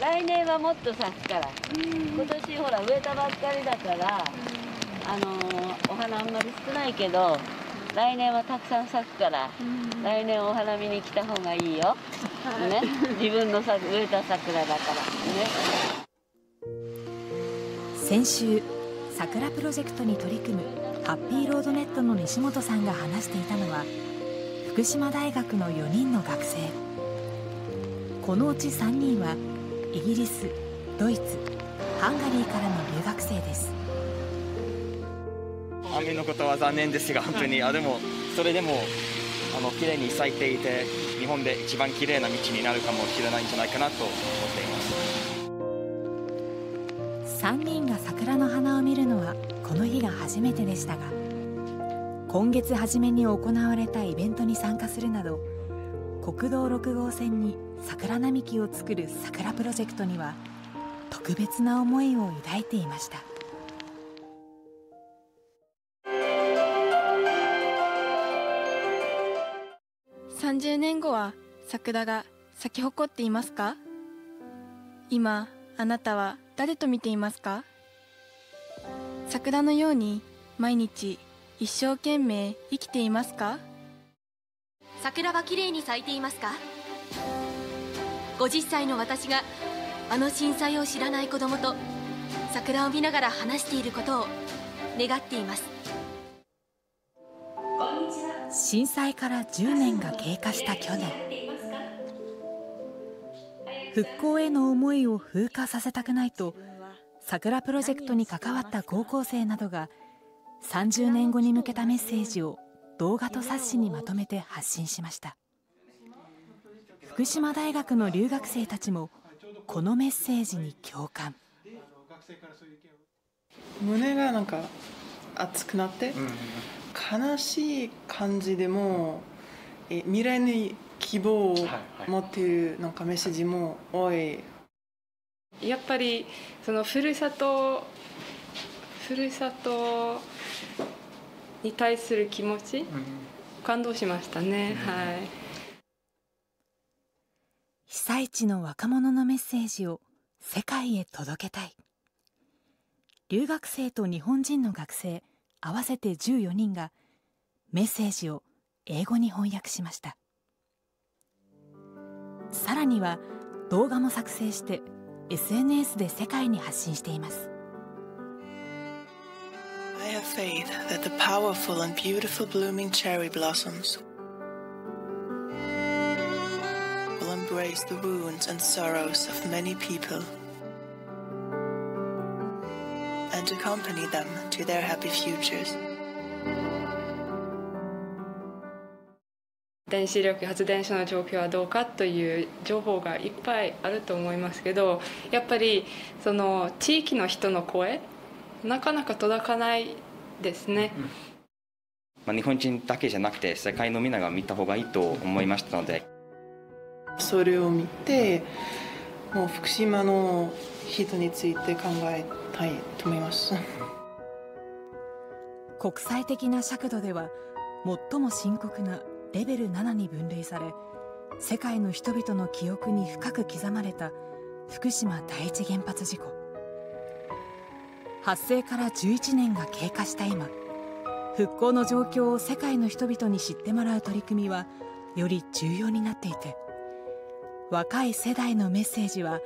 来年はもっと咲くから。今年ほら植えたばっかりだからあのお花あんまり少ないけど来年はたくさん咲くから来年お花見に来た方がいいよ、ね、自分のさ植えた桜だから。ね。先週桜プロジェクトに取り組むハッピーロードネットの西本さんが話していたのは福島大学の4人の学生。このうち3人はイギリスドイツハンガリーからの留学生です。雨のことは残念ですが本当にあでもそれでもあの綺麗に咲いていて日本で一番綺麗な道になるかもしれないんじゃないかなと思っています。3人が桜の花を見るのはこの日が初めてでしたが今月初めに行われたイベントに参加するなど国道6号線に桜並木を作る桜プロジェクトには特別な思いを抱いていました。30年後は桜が咲き誇っていますか？今あなたは誰と見ていますか？桜のように毎日一生懸命生きていますか？桜は綺麗に咲いていますか？50歳の私があの震災を知らない子供と桜を見ながら話していることを願っています。震災から10年が経過した去年。復興への思いを風化させたくないと桜プロジェクトに関わった高校生などが30年後に向けたメッセージを動画と冊子にまとめて発信しました。福島大学の留学生たちもこのメッセージに共感。胸がなんか熱くなって、悲しい感じでもえ未来に希望を持っているなんかメッセージも多い。やっぱりそのふるさとふるさとに対する気持ち、うん、感動しましたね、うん、はい。被災地の若者のメッセージを世界へ届けたい。留学生と日本人の学生合わせて14人がメッセージを英語に翻訳しました。さらには動画も作成して SNS で世界に発信しています I have faith that the powerful and beautiful blooming cherry blossoms will embrace the wounds and sorrows of many people and accompany them to their happy futures. 電子力発電所の状況はどうかという情報がいっぱいあると思いますけどやっぱりその地域の人の声なかなか届かないですね、うん、まあ、日本人だけじゃなくて世界のみんなが見た方がいいと思いましたので。それを見てもう福島の人について考えたいと思います。国際的な尺度では最も深刻なレベル7に分類され世界の人々の記憶に深く刻まれた福島第一原発事故発生から11年が経過した今復興の状況を世界の人々に知ってもらう取り組みはより重要になっていて若い世代のメッセージは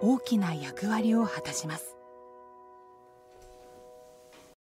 大きな役割を果たします。